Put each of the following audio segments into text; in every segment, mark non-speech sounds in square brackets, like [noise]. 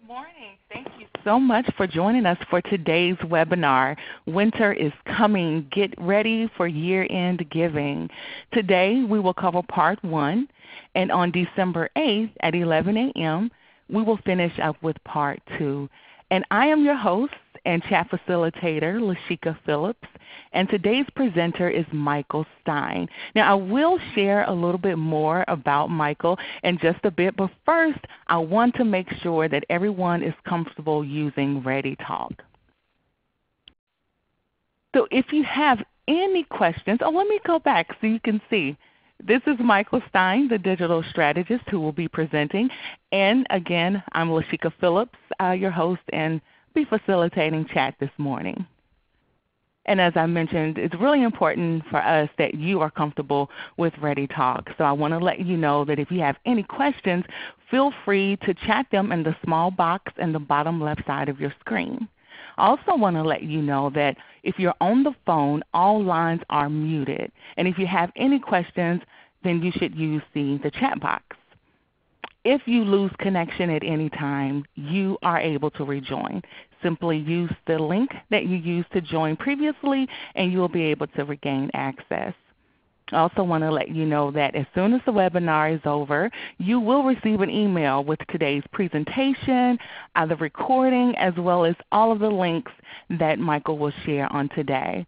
Good morning. Thank you so much for joining us for today's webinar, Winter is Coming. Get Ready for Year-End Giving. Today we will cover Part 1, and on December 8th at 11 a.m. we will finish up with Part 2. And I am your host and chat facilitator, Lashika Phillips, and today's presenter is Michael Stein. Now I will share a little bit more about Michael in just a bit, but first I want to make sure that everyone is comfortable using ReadyTalk. So if you have any questions, oh let me go back so you can see. This is Michael Stein, the digital strategist who will be presenting. And again, I'm Lashika Phillips, uh, your host, and be facilitating chat this morning. And as I mentioned, it's really important for us that you are comfortable with ReadyTalk. So I want to let you know that if you have any questions, feel free to chat them in the small box in the bottom left side of your screen. I also want to let you know that if you're on the phone, all lines are muted. And if you have any questions, then you should use the, the chat box. If you lose connection at any time, you are able to rejoin. Simply use the link that you used to join previously and you will be able to regain access. I also want to let you know that as soon as the webinar is over, you will receive an email with today's presentation, uh, the recording, as well as all of the links that Michael will share on today.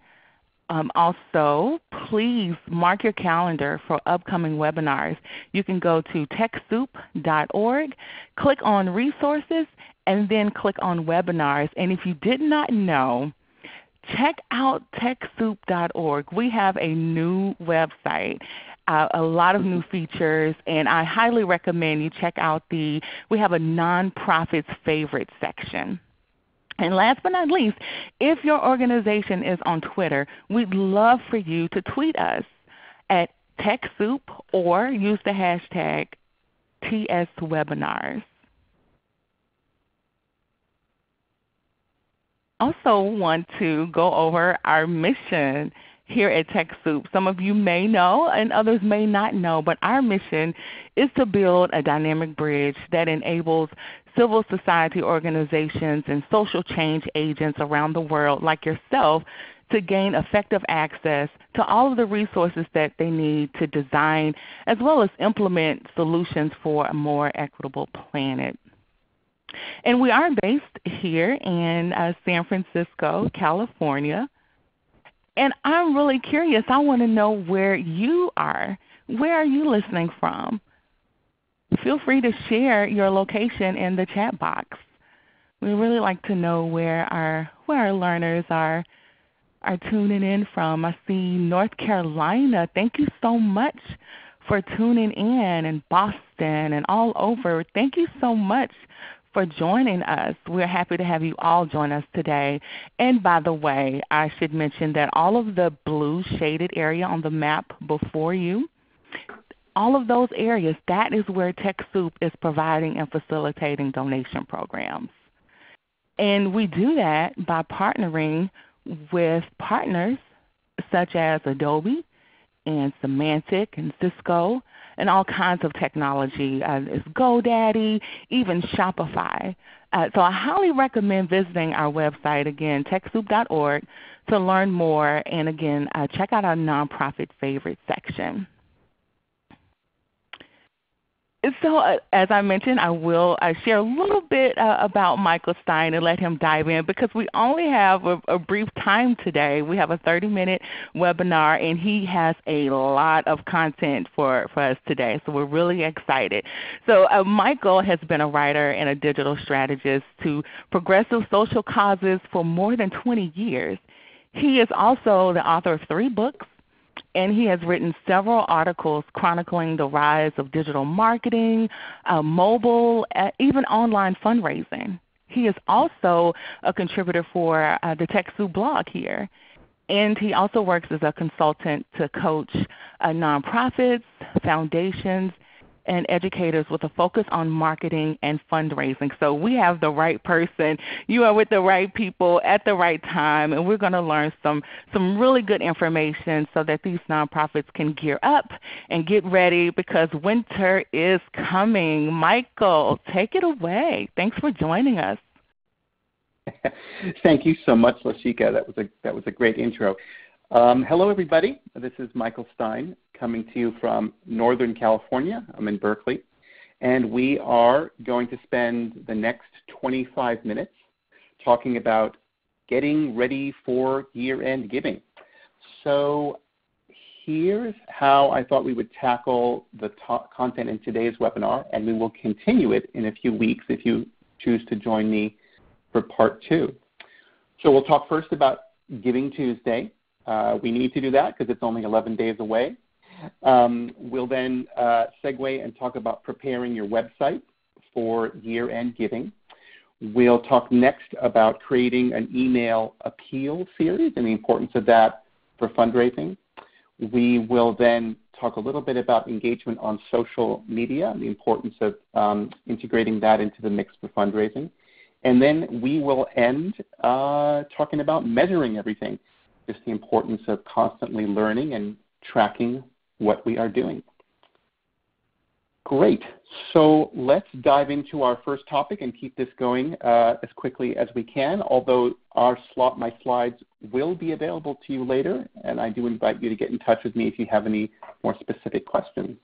Um, also, please mark your calendar for upcoming webinars. You can go to TechSoup.org, click on Resources, and then click on Webinars. And if you did not know, check out TechSoup.org. We have a new website. Uh, a lot of new features, and I highly recommend you check out the, we have a nonprofits favorite section. And last but not least, if your organization is on Twitter, we'd love for you to tweet us at TechSoup or use the hashtag TSWebinars. Also want to go over our mission here at TechSoup. Some of you may know and others may not know, but our mission is to build a dynamic bridge that enables civil society organizations and social change agents around the world like yourself to gain effective access to all of the resources that they need to design as well as implement solutions for a more equitable planet. And we are based here in uh, San Francisco, California. And I'm really curious. I want to know where you are. Where are you listening from? Feel free to share your location in the chat box. We really like to know where our where our learners are are tuning in from. I see North Carolina. Thank you so much for tuning in and Boston and all over. Thank you so much for joining us. We're happy to have you all join us today. And by the way, I should mention that all of the blue shaded area on the map before you, all of those areas, that is where TechSoup is providing and facilitating donation programs. And we do that by partnering with partners such as Adobe and Symantec and Cisco and all kinds of technology. Uh, it's GoDaddy, even Shopify. Uh, so I highly recommend visiting our website, again, TechSoup.org, to learn more. And again, uh, check out our nonprofit favorite section so uh, as I mentioned, I will uh, share a little bit uh, about Michael Stein and let him dive in because we only have a, a brief time today. We have a 30-minute webinar and he has a lot of content for, for us today. So we're really excited. So uh, Michael has been a writer and a digital strategist to progressive social causes for more than 20 years. He is also the author of three books, and he has written several articles chronicling the rise of digital marketing, uh, mobile, uh, even online fundraising. He is also a contributor for uh, the TechSoup blog here. And he also works as a consultant to coach uh, nonprofits, foundations, and educators with a focus on marketing and fundraising. So we have the right person. You are with the right people at the right time, and we're going to learn some, some really good information so that these nonprofits can gear up and get ready because winter is coming. Michael, take it away. Thanks for joining us. [laughs] Thank you so much, Lashika. That was a that was a great intro. Um, hello, everybody. This is Michael Stein coming to you from Northern California. I'm in Berkeley, and we are going to spend the next 25 minutes talking about getting ready for year-end giving. So here's how I thought we would tackle the content in today's webinar, and we will continue it in a few weeks if you choose to join me for part two. So we'll talk first about Giving Tuesday. Uh, we need to do that because it's only 11 days away. Um, we'll then uh, segue and talk about preparing your website for year-end giving. We'll talk next about creating an email appeal series and the importance of that for fundraising. We will then talk a little bit about engagement on social media and the importance of um, integrating that into the mix for fundraising. And then we will end uh, talking about measuring everything, just the importance of constantly learning and tracking what we are doing. Great. So let's dive into our first topic and keep this going uh, as quickly as we can, although our slot, my slides will be available to you later, and I do invite you to get in touch with me if you have any more specific questions.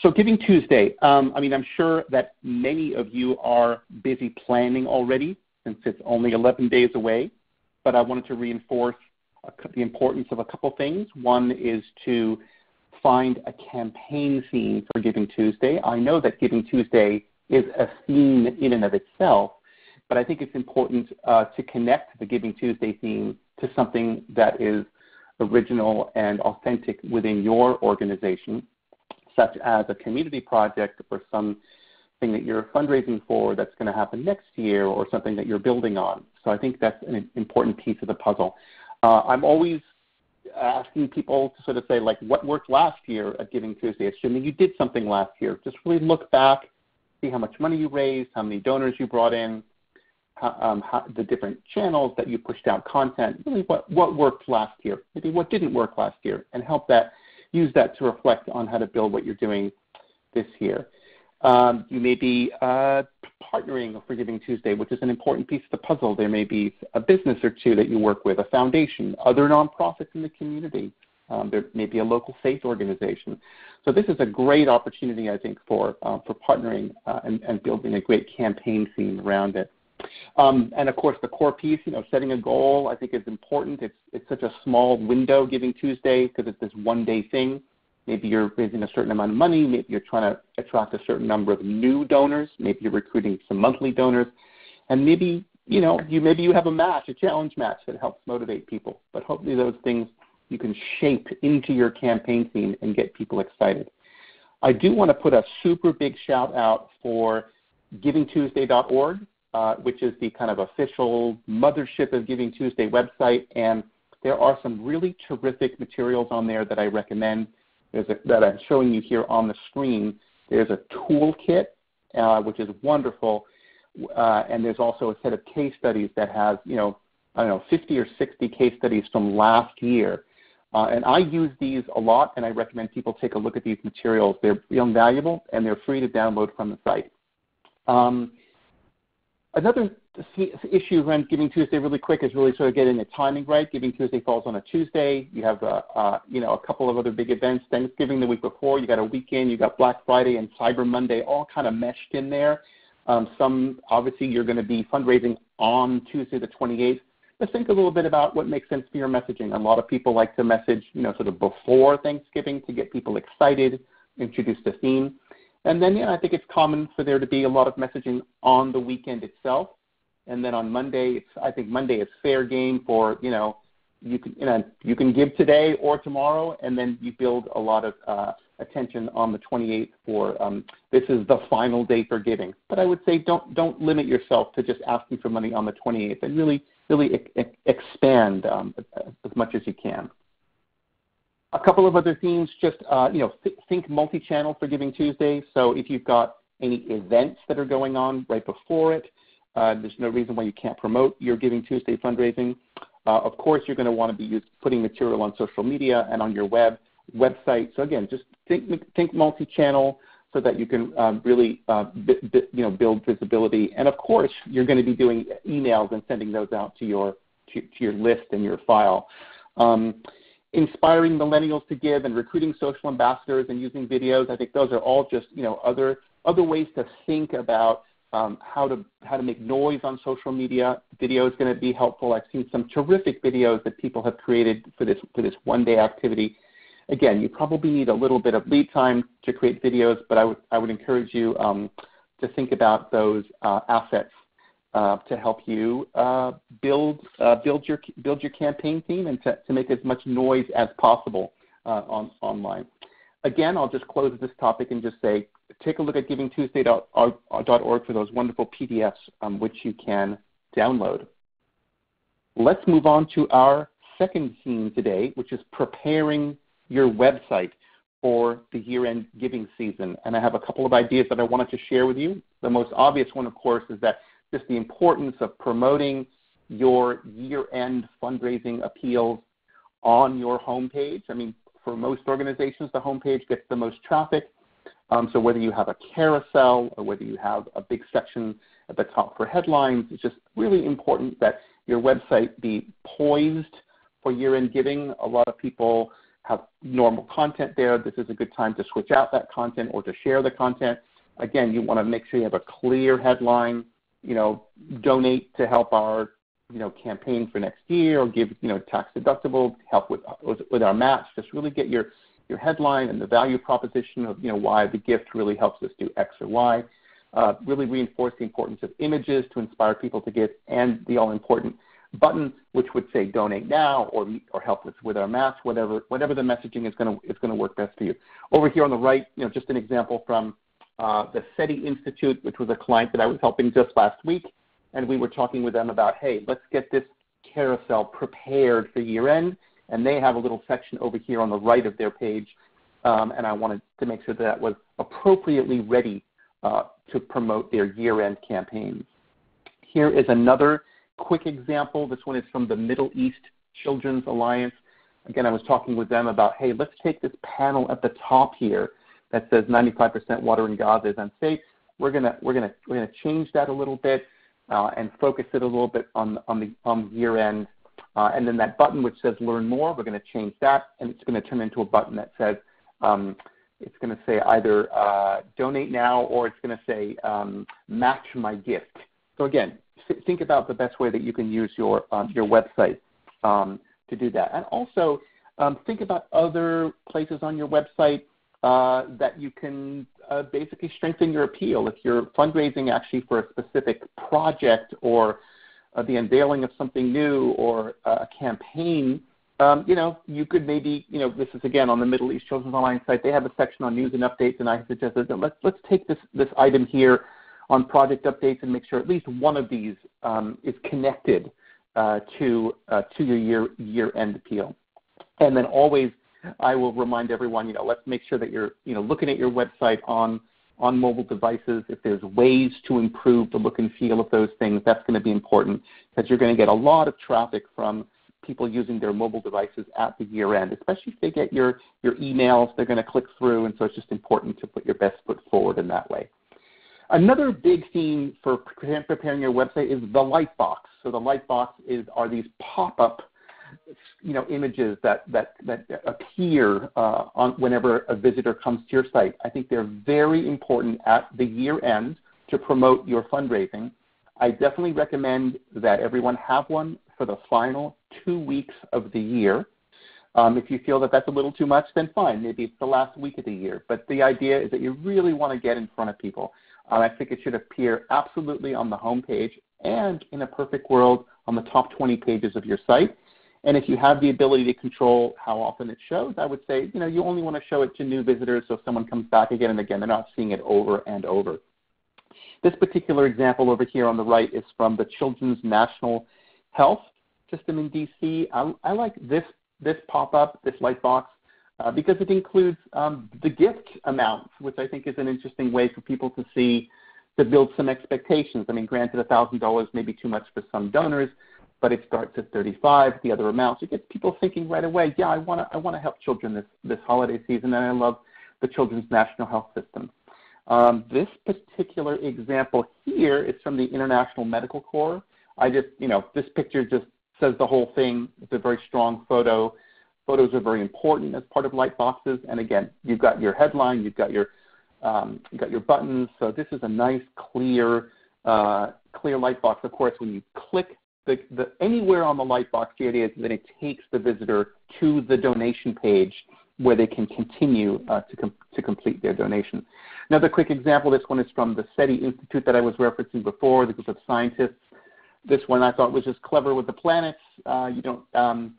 So Giving Tuesday, um, I mean, I'm sure that many of you are busy planning already since it's only 11 days away, but I wanted to reinforce the importance of a couple things. One is to find a campaign theme for Giving Tuesday. I know that Giving Tuesday is a theme in and of itself, but I think it's important uh, to connect the Giving Tuesday theme to something that is original and authentic within your organization such as a community project or something that you're fundraising for that's going to happen next year or something that you're building on. So I think that's an important piece of the puzzle. Uh, I'm always asking people to sort of say, like, what worked last year at Giving Tuesday? Assuming you did something last year, just really look back, see how much money you raised, how many donors you brought in, how, um, how, the different channels that you pushed out content, really what, what worked last year, maybe what didn't work last year, and help that use that to reflect on how to build what you're doing this year. Um, you may be uh, partnering for Giving Tuesday, which is an important piece of the puzzle. There may be a business or two that you work with, a foundation, other nonprofits in the community. Um, there may be a local faith organization. So this is a great opportunity, I think, for, uh, for partnering uh, and, and building a great campaign theme around it. Um, and of course, the core piece, you know, setting a goal, I think is important. It's it's such a small window, Giving Tuesday, because it's this one day thing. Maybe you're raising a certain amount of money. Maybe you're trying to attract a certain number of new donors. Maybe you're recruiting some monthly donors, and maybe you know you maybe you have a match, a challenge match that helps motivate people. But hopefully those things you can shape into your campaign theme and get people excited. I do want to put a super big shout out for GivingTuesday.org uh, which is the kind of official mothership of Giving Tuesday website. And there are some really terrific materials on there that I recommend a, that I'm showing you here on the screen. There's a toolkit, uh, which is wonderful. Uh, and there's also a set of case studies that has, you know, I don't know, 50 or 60 case studies from last year. Uh, and I use these a lot, and I recommend people take a look at these materials. They're invaluable, and they're free to download from the site. Um, Another issue around Giving Tuesday really quick is really sort of getting the timing right. Giving Tuesday falls on a Tuesday. You have a, uh, you know, a couple of other big events. Thanksgiving the week before. You got a weekend. You got Black Friday and Cyber Monday all kind of meshed in there. Um, some obviously you're going to be fundraising on Tuesday the 28th. But think a little bit about what makes sense for your messaging. A lot of people like to message, you know, sort of before Thanksgiving to get people excited, introduce the theme. And then yeah, I think it's common for there to be a lot of messaging on the weekend itself. And then on Monday, it's, I think Monday is fair game for you know you can you know you can give today or tomorrow, and then you build a lot of uh, attention on the 28th for um, this is the final day for giving. But I would say don't don't limit yourself to just asking for money on the 28th, and really really e- expand um, as much as you can. A couple of other themes, just uh, you know, th- think multi-channel for Giving Tuesday. So if you've got any events that are going on right before it, there's no reason why you can't promote your Giving Tuesday fundraising. Uh, of course, you're going to want to be putting material on social media and on your web website. So again, just think think multi-channel so that you can um, really uh, build visibility. And of course, you're going to be doing emails and sending those out to your to, to your list and your file. Um, inspiring millennials to give and recruiting social ambassadors and using videos. I think those are all just you know other other ways to think about um, how to how to make noise on social media. Video is going to be helpful. I've seen some terrific videos that people have created for this for this one day activity. Again, you probably need a little bit of lead time to create videos, but I would I would encourage you um, to think about those uh, assets uh, to help you uh, build uh, build your build your campaign theme and to, to make as much noise as possible uh, on online. Again, I'll just close this topic and just say take a look at givingtuesday.org for those wonderful PDFs um, which you can download. Let's move on to our second theme today, which is preparing your website for the year-end giving season. And I have a couple of ideas that I wanted to share with you. The most obvious one, of course, is that just the importance of promoting your year-end fundraising appeals on your homepage. I mean, for most organizations, the homepage gets the most traffic. Um, so whether you have a carousel or whether you have a big section at the top for headlines, it's just really important that your website be poised for year-end giving. A lot of people have normal content there. This is a good time to switch out that content or to share the content. Again, you want to make sure you have a clear headline, you know, donate to help our you know, campaign for next year or give, you know, tax deductible, help with, with our match. Just really get your, your headline and the value proposition of, you know, why the gift really helps us do X or Y. Uh, really reinforce the importance of images to inspire people to give and the all-important button which would say donate now or, or help us with our match, whatever, whatever the messaging is going to, is going to work best for you. Over here on the right, you know, just an example from uh, the SETI Institute, which was a client that I was helping just last week and we were talking with them about, hey, let's get this carousel prepared for year end. And they have a little section over here on the right of their page. Um, and I wanted to make sure that, that was appropriately ready uh, to promote their year end campaigns. Here is another quick example. This one is from the Middle East Children's Alliance. Again, I was talking with them about, hey, let's take this panel at the top here that says 95% water in Gaza is unsafe. We're gonna we're gonna we're gonna change that a little bit and focus it a little bit on, on the on year end. Uh, and then that button which says learn more, we're going to change that, and it's going to turn into a button that says um, it's going to say either uh, donate now or it's going to say um, match my gift. So again, think about the best way that you can use your um, your website to do that, and also think about other places on your website uh, that you can uh, basically strengthen your appeal. If you're fundraising actually for a specific project or uh, the unveiling of something new or a campaign, um, you know, you could maybe, you know, this is again on the Middle East Children's Alliance site. They have a section on news and updates, and I suggested that let's let's take this this item here on project updates and make sure at least one of these um, is connected uh, to uh, to your year year end appeal, and then always I will remind everyone, you know, let's make sure that you're, you know, looking at your website on on mobile devices. If there's ways to improve the look and feel of those things, that's going to be important because you're going to get a lot of traffic from people using their mobile devices at the year end, especially if they get your, your emails, they're going to click through, and so it's just important to put your best foot forward in that way. Another big theme for preparing your website is the Lightbox. So the Lightbox is are these pop-up you know, images that, that, that appear uh, on, whenever a visitor comes to your site. I think they're very important at the year end to promote your fundraising. I definitely recommend that everyone have one for the final two weeks of the year. Um, if you feel that that's a little too much, then fine. Maybe it's the last week of the year. But the idea is that you really want to get in front of people. Uh, I think it should appear absolutely on the home page and in a perfect world on the top 20 pages of your site. And if you have the ability to control how often it shows, I would say, you know, you only want to show it to new visitors so if someone comes back again and again, they're not seeing it over and over. This particular example over here on the right is from the Children's National Health System in DC. I, I like this, this pop-up, this light box. uh, because it includes um, the gift amounts, which I think is an interesting way for people to see to build some expectations. I mean, granted, $1,000 may be too much for some donors, but it starts at 35. The other amounts, it gets people thinking right away. Yeah, I want to I want to help children this this holiday season, and I love the Children's National Health System. Um, this particular example here is from the International Medical Corps. I just, you know, this picture just says the whole thing. It's a very strong photo. Photos are very important as part of light boxes. And again, you've got your headline, you've got your um, you've got your buttons. So this is a nice, clear, uh, clear light box. Of course, when you click the, the, anywhere on the light box, the idea is that it takes the visitor to the donation page where they can continue uh, to, com- to complete their donation. Another quick example, this one is from the SETI Institute that I was referencing before, the group of scientists. This one I thought was just clever with the planets. Uh, you don't, um,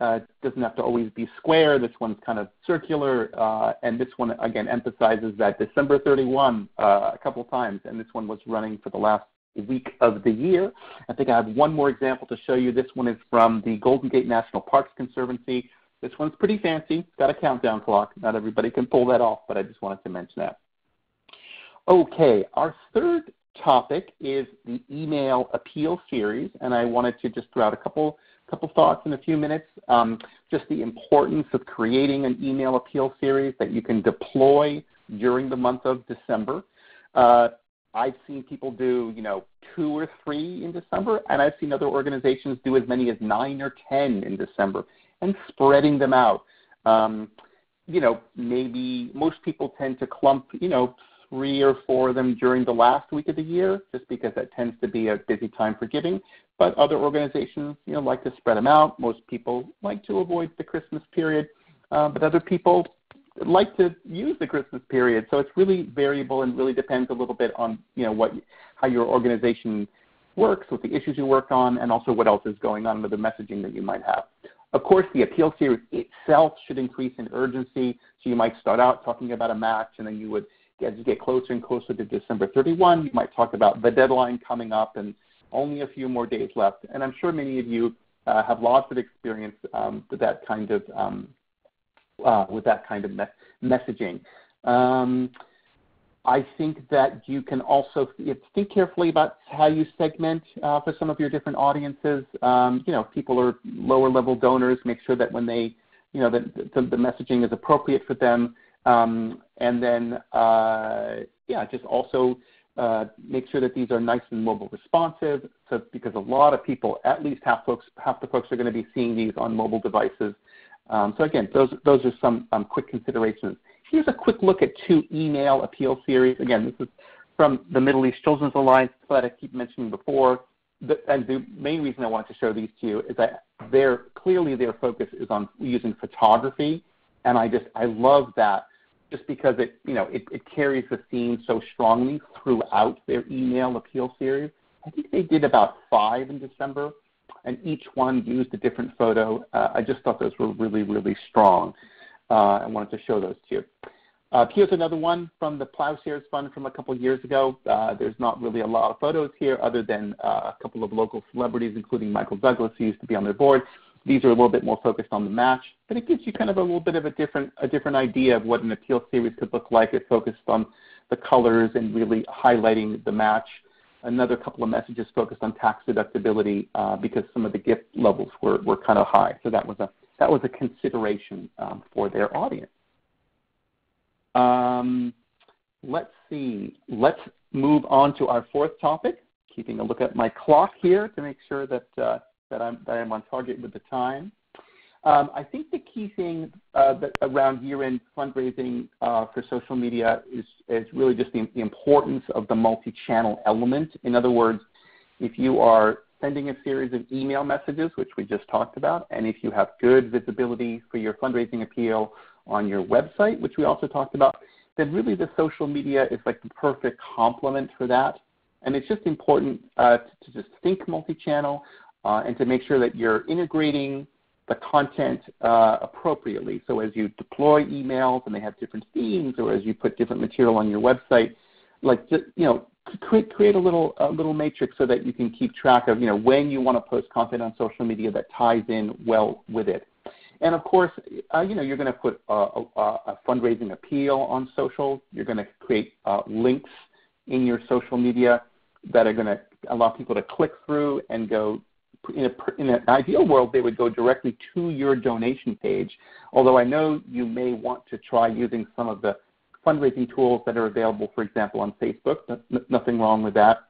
uh, doesn't have to always be square. This one's kind of circular, uh, and this one again emphasizes that December 31 uh, a couple times, and this one was running for the last week of the year. I think I have one more example to show you. This one is from the Golden Gate National Parks Conservancy. This one's pretty fancy. It's got a countdown clock. Not everybody can pull that off, but I just wanted to mention that. Okay, our third topic is the email appeal series, and I wanted to just throw out a couple couple thoughts in a few minutes. Um, just the importance of creating an email appeal series that you can deploy during the month of December. Uh, I've seen people do, you know, two or three in December, and I've seen other organizations do as many as nine or ten in December, and spreading them out. Um, you know, maybe most people tend to clump, you know, three or four of them during the last week of the year, just because that tends to be a busy time for giving. But other organizations, you know, like to spread them out. Most people like to avoid the Christmas period, uh, but other people like to use the Christmas period. So it's really variable and really depends a little bit on you know what how your organization works, what the issues you work on, and also what else is going on with the messaging that you might have. Of course, the appeal series itself should increase in urgency. So you might start out talking about a match, and then you would, as you get closer and closer to December 31, you might talk about the deadline coming up and only a few more days left. And I'm sure many of you uh, have lots of experience um, with that kind of um, uh, with that kind of me- messaging. Um, I think that you can also think carefully about how you segment uh, for some of your different audiences. Um, you know, people are lower level donors. Make sure that when they, you know, that the, the messaging is appropriate for them. Um, and then, uh, yeah, just also uh, make sure that these are nice and mobile responsive. So because a lot of people, at least half folks, half the folks are going to be seeing these on mobile devices. Um, so again, those, those are some um, quick considerations. Here's a quick look at two email appeal series. Again, this is from the Middle East Children's Alliance that I keep mentioning before. The, and the main reason I wanted to show these to you is that their, clearly their focus is on using photography, and I just I love that just because it you know it, it carries the theme so strongly throughout their email appeal series. I think they did about five in December, and each one used a different photo. Uh, I just thought those were really, really strong. Uh, I wanted to show those to you. Uh, here's another one from the Ploughshares Fund from a couple years ago. Uh, there's not really a lot of photos here other than uh, a couple of local celebrities, including Michael Douglas, who used to be on their board. These are a little bit more focused on the match, but it gives you kind of a little bit of a different, a different idea of what an appeal series could look like. It focused on the colors and really highlighting the match another couple of messages focused on tax deductibility uh, because some of the gift levels were, were kind of high. So that was a, that was a consideration um, for their audience. Um, let's see. Let's move on to our fourth topic, keeping a look at my clock here to make sure that, uh, that, I'm, that I'm on target with the time. Um, I think the key thing uh, around year-end fundraising uh, for social media is, really just the, importance of the multi-channel element. In other words, if you are sending a series of email messages, which we just talked about, and if you have good visibility for your fundraising appeal on your website, which we also talked about, then really the social media is like the perfect complement for that. And it's just important uh, to, to, just think multi-channel uh, and to make sure that you're integrating the content uh, appropriately. So as you deploy emails and they have different themes, or as you put different material on your website, like just, you know, create create a little a little matrix so that you can keep track of you know when you want to post content on social media that ties in well with it. And of course, uh, you know, you're going to put a, a, a, fundraising appeal on social. You're going to create uh, links in your social media that are going to allow people to click through and go. In, a, in an ideal world, they would go directly to your donation page. Although I know you may want to try using some of the fundraising tools that are available, for example, on Facebook. nothing wrong with that.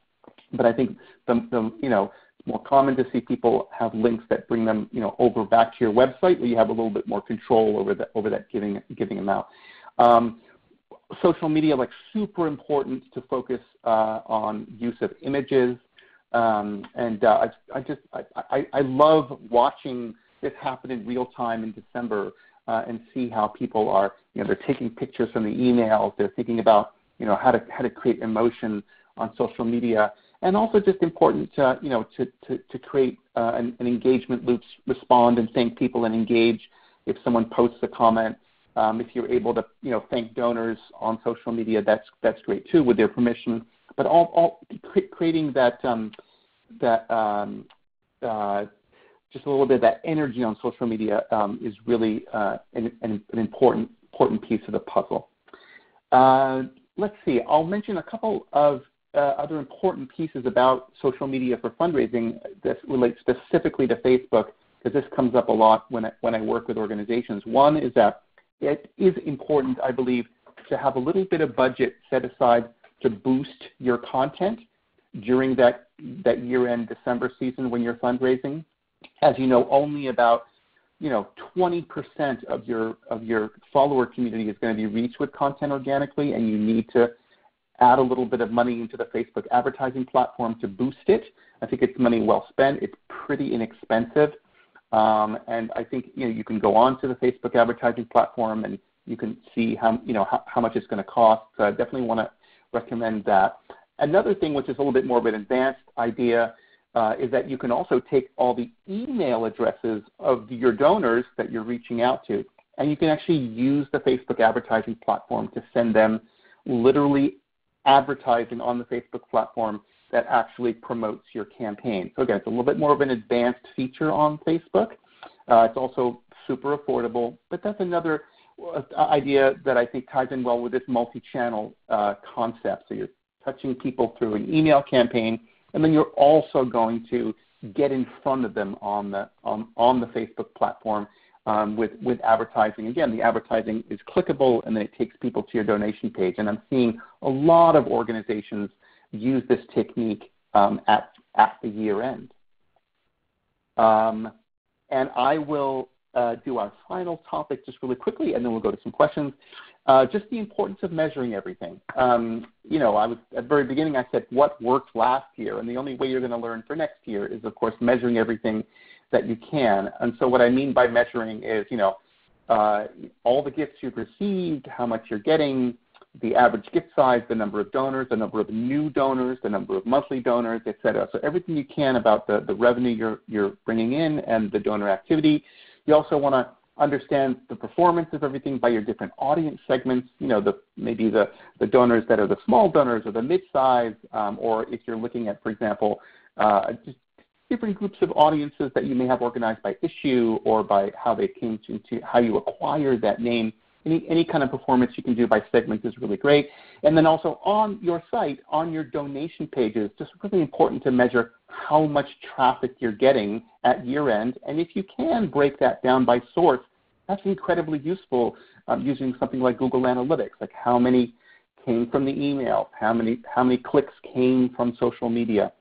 But I think the, the you know more common to see people have links that bring them, you know, over back to your website where you have a little bit more control over that over that giving giving amount. Um, social media, like super important to focus uh, on use of images, um, and uh, I, I, just I, I, I, love watching this happen in real time in December uh, and see how people are, you know, they're taking pictures from the emails, they're thinking about, you know, how to how to create emotion on social media and also just important to, you know, to, to, to create uh, an, an, engagement loops, respond and thank people and engage if someone posts a comment. Um, if you're able to, you know, thank donors on social media, that's, that's great too with their permission. But all, all creating that, um, that um, uh, just a little bit of that energy on social media um, is really uh, an, an, important, important piece of the puzzle. Uh, let's see, I'll mention a couple of uh, other important pieces about social media for fundraising that relate specifically to Facebook, because this comes up a lot when I, when I work with organizations. One is that it is important, I believe, to have a little bit of budget set aside to boost your content during that, that year-end December season when you're fundraising. As you know, only about you know 20% of your of your follower community is going to be reached with content organically, and you need to add a little bit of money into the Facebook advertising platform to boost it. I think it's money well spent. It's pretty inexpensive. Um, and I think you know you can go on to the Facebook advertising platform and you can see how you know how, how much it's going to cost. So I definitely want to recommend that. Another thing, which is a little bit more of an advanced idea, uh, is that you can also take all the email addresses of your donors that you're reaching out to, and you can actually use the Facebook advertising platform to send them literally advertising on the Facebook platform that actually promotes your campaign. So again, it's a little bit more of an advanced feature on Facebook. Uh, it's also super affordable, but that's another idea that I think ties in well with this multi-channel uh, concept. So you're touching people through an email campaign, and then you're also going to get in front of them on the on, on the Facebook platform um, with, with advertising. Again, the advertising is clickable and then it takes people to your donation page. And I'm seeing a lot of organizations use this technique um, at, at the year end. Um, and I will uh, do our final topic just really quickly, and then we'll go to some questions. Uh, just the importance of measuring everything. Um, you know, I was at the very beginning. I said what worked last year, and the only way you're going to learn for next year is, of course, measuring everything that you can. And so what I mean by measuring is, you know, uh, all the gifts you've received, how much you're getting, the average gift size, the number of donors, the number of new donors, the number of monthly donors, et cetera. So everything you can about the, the revenue you're, you're bringing in and the donor activity. You also want to understand the performance of everything by your different audience segments, you know, the, maybe the, the donors that are the small donors or the mid-size, um, or if you're looking at, for example, uh, just different groups of audiences that you may have organized by issue or by how they came to, to how you acquired that name. Any, any kind of performance you can do by segment is really great. And then also on your site, on your donation pages, just really important to measure how much traffic you're getting at year end. And if you can break that down by source, that's incredibly useful um, using something like Google Analytics, like how many came from the email, how many, how many clicks came from social media,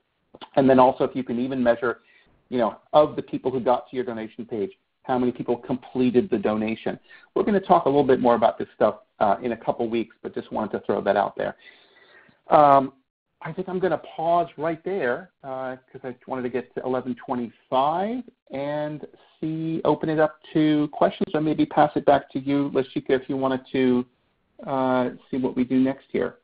and then also if you can even measure, you know, of the people who got to your donation page, how many people completed the donation. We're going to talk a little bit more about this stuff uh, in a couple weeks, but just wanted to throw that out there. Um, I think I'm going to pause right there because uh, I wanted to get to 11:25 and see open it up to questions, or maybe pass it back to you, Lashika, if you wanted to uh, see what we do next here.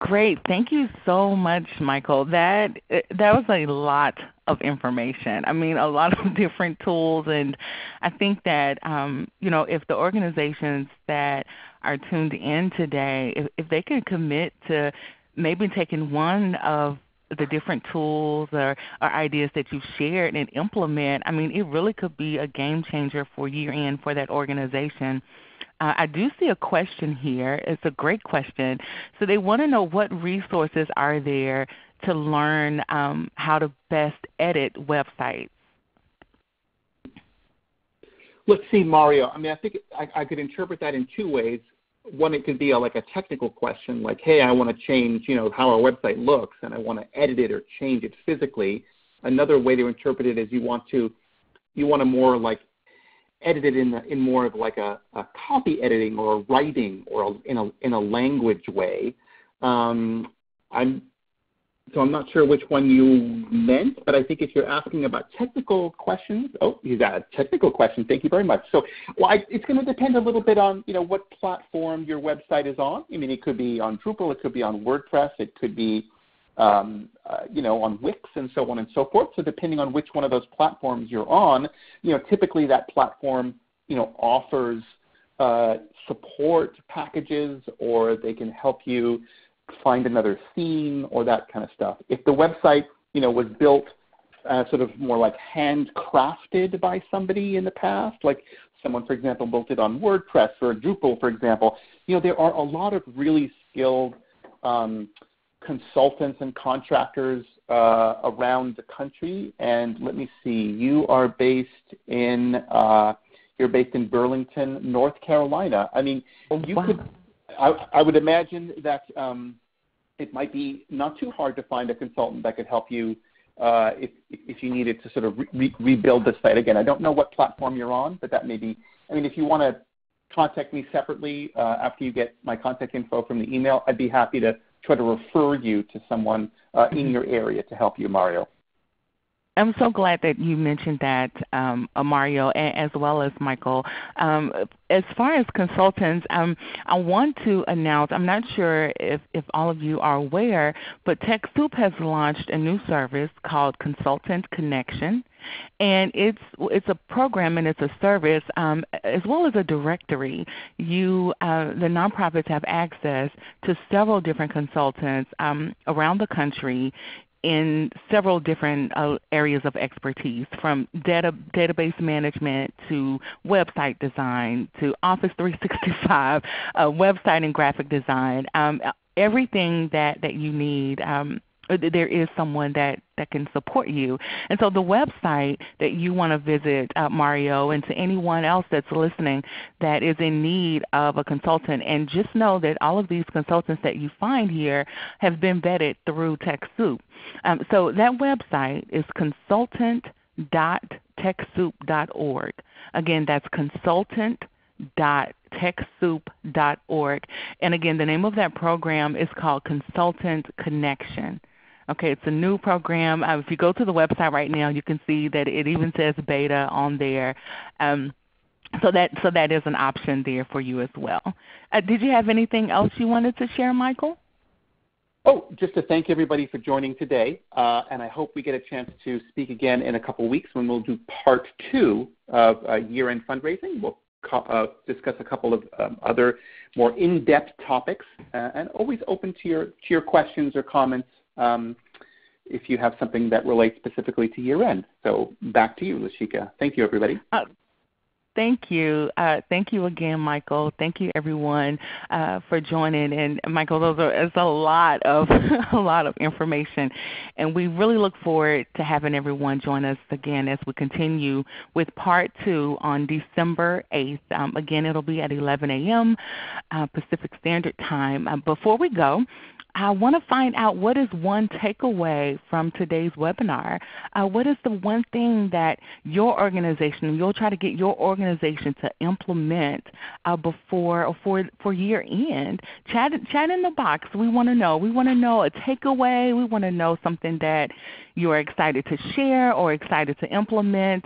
Great. Thank you so much, Michael. That that was a lot of information. I mean, a lot of [laughs] different tools, and I think that um, you know if the organizations that are tuned in today, if, if they can commit to maybe taking one of the different tools or, or ideas that you've shared and implement, I mean, it really could be a game changer for year end for that organization. Uh, I do see a question here. It's a great question. So they want to know what resources are there to learn um, how to best edit websites. Let's see, Mario. I mean, I think I, I could interpret that in two ways. One, it could be a, like a technical question, like, hey, I want to change, you know, how our website looks, and I want to edit it or change it physically. Another way to interpret it is you want to, you want to more like edit it in, in more of like a, a copy editing or a writing or a, in a in a language way. Um, I'm so I'm not sure which one you meant, but I think if you're asking about technical questions, oh, you got a technical question. Thank you very much. So, well, I, it's going to depend a little bit on you know what platform your website is on. I mean, it could be on Drupal, it could be on WordPress, it could be um, uh, you know on Wix and so on and so forth. So, depending on which one of those platforms you're on, you know, typically that platform you know offers uh, support packages, or they can help you find another theme or that kind of stuff. If the website you know was built uh, sort of more like handcrafted by somebody in the past, like someone, for example, built it on WordPress or Drupal, for example, you know there are a lot of really skilled um, consultants and contractors uh, around the country. And let me see, you are based in uh, you're based in Burlington, North Carolina. I mean, oh, you wow. could I, I would imagine that um, it might be not too hard to find a consultant that could help you uh, if, if you needed to sort of re- rebuild the site again. I don't know what platform you're on, but that may be. I mean, if you want to contact me separately uh, after you get my contact info from the email, I'd be happy to try to refer you to someone uh, in mm-hmm. your area to help you, Mario. I'm so glad that you mentioned that, um, Mario, as well as Michael. Um, as far as consultants, um, I want to announce, I'm not sure if, if all of you are aware, but TechSoup has launched a new service called Consultant Connection. And it's it's a program and it's a service um, as well as a directory. You uh, the nonprofits have access to several different consultants um, around the country in several different uh, areas of expertise, from data, database management to website design to Office 365, [laughs] uh, website and graphic design. Um, everything that, that you need um, there is someone that, that can support you. And so the website that you want to visit, uh, Mario, and to anyone else that's listening that is in need of a consultant, and just know that all of these consultants that you find here have been vetted through TechSoup. Um, so that website is consultant.techsoup.org. Again, that's consultant.techsoup.org. And again, the name of that program is called Consultant Connection. Okay, it's a new program. Uh, if you go to the website right now, you can see that it even says beta on there. Um, so that so that is an option there for you as well. Uh, did you have anything else you wanted to share, Michael? Oh, just to thank everybody for joining today, uh, and I hope we get a chance to speak again in a couple of weeks when we'll do part two of uh, year-end fundraising. We'll uh, discuss a couple of um, other more in-depth topics, uh, and always open to your to your questions or comments Um, if you have something that relates specifically to year end. So back to you, Lashika. Thank you, everybody. Uh, Thank you. Uh, thank you again, Michael. Thank you, everyone, uh, for joining. And Michael, those are it's a lot of [laughs] a lot of information, and we really look forward to having everyone join us again as we continue with part two on December 8th. Um, again, it'll be at 11 a.m. Uh, Pacific Standard Time. Uh, before we go, I want to find out what is one takeaway from today's webinar. Uh, what is the one thing that your organization, you'll try to get your organization to implement uh, before or for, for year end? Chat, chat in the box. We want to know. We want to know a takeaway. We want to know something that you're excited to share or excited to implement.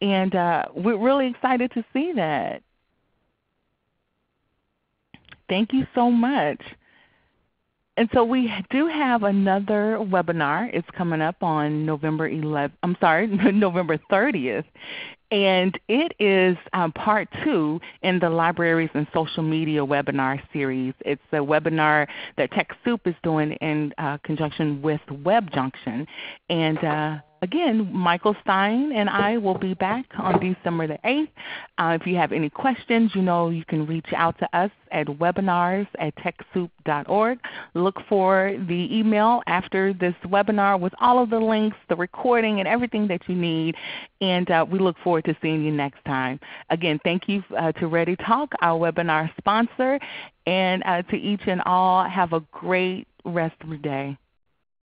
And uh, we're really excited to see that. Thank you so much. And so we do have another webinar. It's coming up on November 11th. I'm sorry, [laughs] November 30th. And it is um, part two in the Libraries and Social Media webinar series. It's a webinar that TechSoup is doing in uh, conjunction with WebJunction. And uh, again, Michael Stein and I will be back on December the 8th. Uh, if you have any questions, you know you can reach out to us at webinars at TechSoup.org. Look for the email after this webinar with all of the links, the recording, and everything that you need. And uh, we look forward to seeing you next time. Again, thank you uh, to ReadyTalk, our webinar sponsor. And uh, to each and all, have a great rest of the day.